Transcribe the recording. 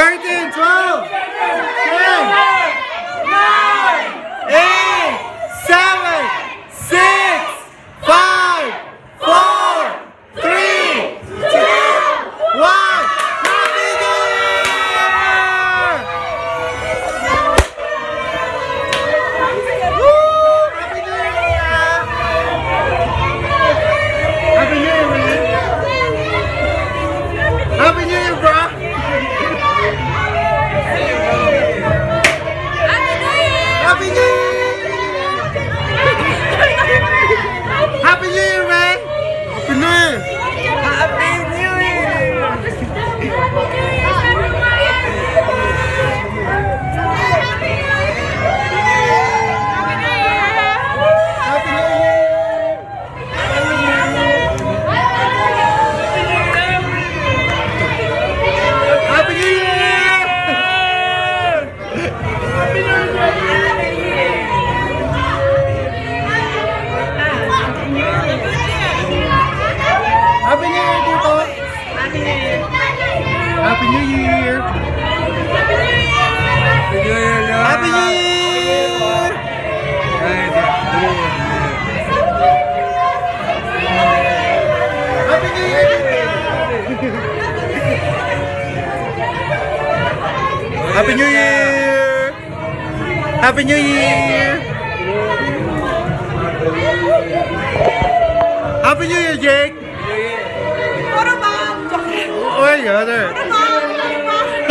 13, 12. Happy New Year, man! Happy New Year! Happy New Year! Happy New Year! Happy New Year! New Year. Happy New Year. Happy New Year. Happy New Year. Happy New Year. Happy New Year. Happy New Year, Jake. What about? Oh, yeah, there.